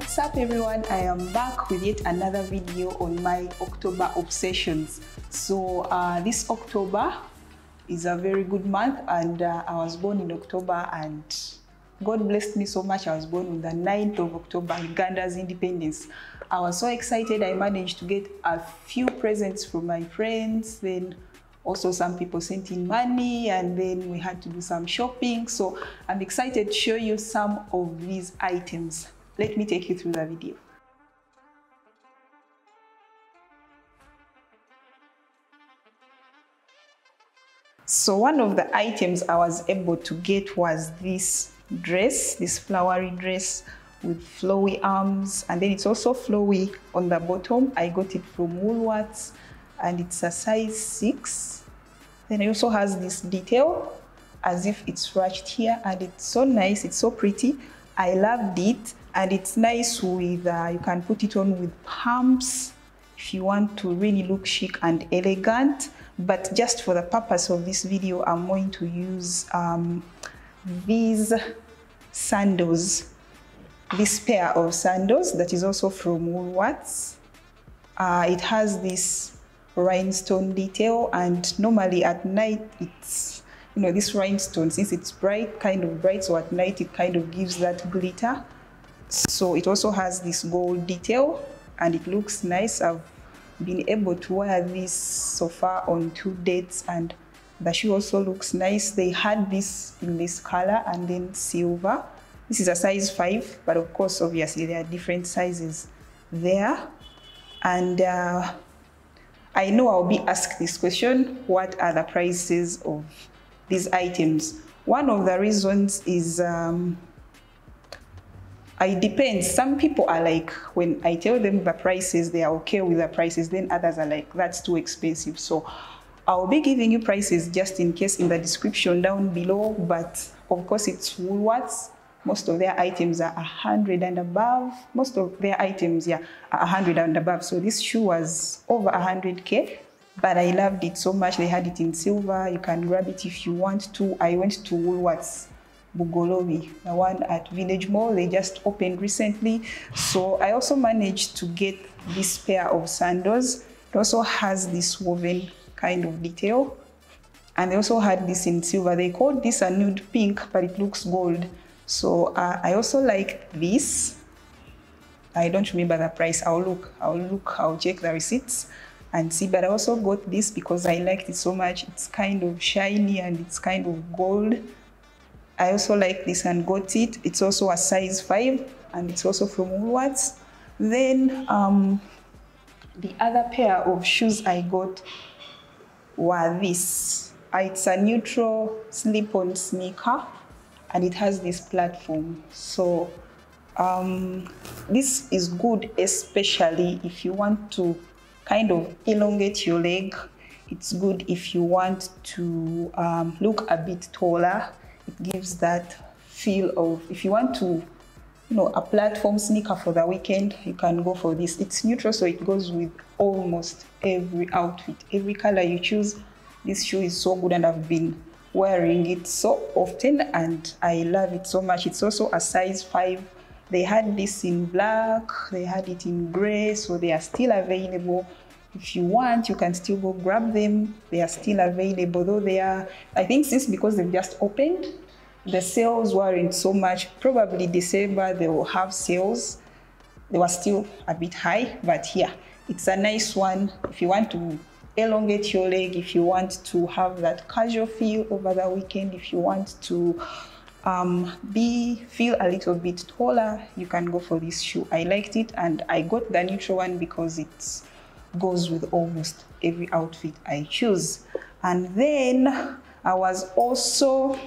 What's up everyone? I am back with yet another video on my October obsessions. So uh, this October is a very good month and uh, I was born in October and God blessed me so much. I was born on the 9th of October, Uganda's independence. I was so excited I managed to get a few presents from my friends. Then also some people sent in money and then we had to do some shopping. So I'm excited to show you some of these items. Let me take you through the video. So one of the items I was able to get was this dress, this flowery dress with flowy arms and then it's also flowy on the bottom. I got it from Woolworths and it's a size 6. Then it also has this detail as if it's ruched here and it's so nice, it's so pretty. I loved it and it's nice with, uh, you can put it on with pumps if you want to really look chic and elegant. But just for the purpose of this video, I'm going to use um, these sandals, this pair of sandals that is also from Woolworths. Uh, it has this rhinestone detail and normally at night it's you know this rhinestone since it's bright kind of bright so at night it kind of gives that glitter so it also has this gold detail and it looks nice. I've been able to wear this so far on two dates and the shoe also looks nice. They had this in this color and then silver. This is a size 5 but of course obviously there are different sizes there. And uh, I know I'll be asked this question, what are the prices of these items? One of the reasons is, um, it depends. Some people are like, when I tell them the prices, they are okay with the prices, then others are like, that's too expensive. So I'll be giving you prices just in case in the description down below, but of course it's Woolworths, most of their items are 100 and above. Most of their items, yeah, are 100 and above. So this shoe was over 100K, but I loved it so much. They had it in silver. You can grab it if you want to. I went to Woolworths Bugolobi, the one at Village Mall. They just opened recently. So I also managed to get this pair of sandals. It also has this woven kind of detail. And they also had this in silver. They called this a nude pink, but it looks gold. So uh, I also like this. I don't remember the price. I'll look, I'll look, I'll check the receipts and see. But I also got this because I liked it so much. It's kind of shiny and it's kind of gold. I also like this and got it. It's also a size 5 and it's also from Woolworths. Then um, the other pair of shoes I got were this. It's a neutral slip-on sneaker and it has this platform. So um, this is good, especially if you want to kind of elongate your leg. It's good if you want to um, look a bit taller. Gives that feel of, if you want to, you know, a platform sneaker for the weekend, you can go for this. It's neutral, so it goes with almost every outfit. Every color you choose, this shoe is so good and I've been wearing it so often and I love it so much. It's also a size 5. They had this in black, they had it in gray, so they are still available. If you want, you can still go grab them. They are still available, though they are, I think since because they've just opened, the sales weren't so much. Probably December they will have sales. They were still a bit high, but yeah, it's a nice one. If you want to elongate your leg if you want to have that casual feel over the weekend if you want to um, be feel a little bit taller you can go for this shoe i liked it and i got the neutral one because it goes with almost every outfit i choose and then i was also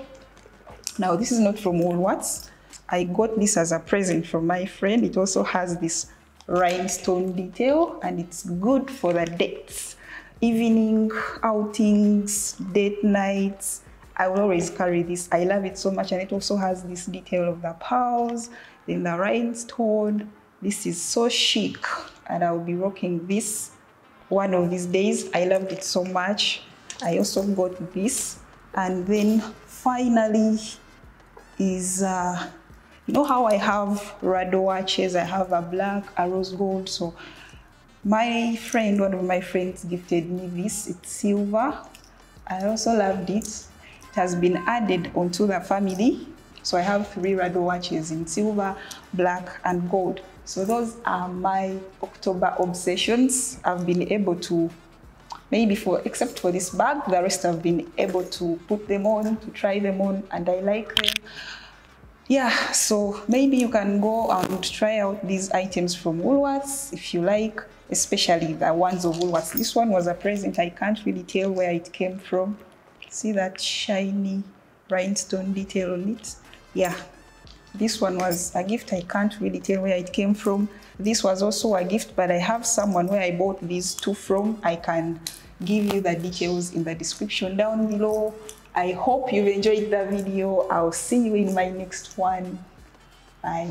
now this is not from Woolworths i got this as a present from my friend it also has this rhinestone detail and it's good for the dates evening outings, date nights. I will always carry this. I love it so much. And it also has this detail of the pearls, then the rhinestone. This is so chic. And I'll be rocking this one of these days. I loved it so much. I also got this. And then finally is uh, You know how I have Rado watches, I have a black, a rose gold. So my friend, one of my friends gifted me this. It's silver. I also loved it. It has been added onto the family. So I have three Rado watches in silver, black, and gold. So those are my October obsessions. I've been able to, maybe for, except for this bag, the rest I've been able to put them on, to try them on, and I like them. Yeah, so maybe you can go and try out these items from Woolworths if you like, especially the ones of Woolworths. This one was a present. I can't really tell where it came from. See that shiny rhinestone detail on it? Yeah, this one was a gift. I can't really tell where it came from. This was also a gift, but I have someone where I bought these two from. I can give you the details in the description down below. I hope you've enjoyed the video. I'll see you in my next one. Bye.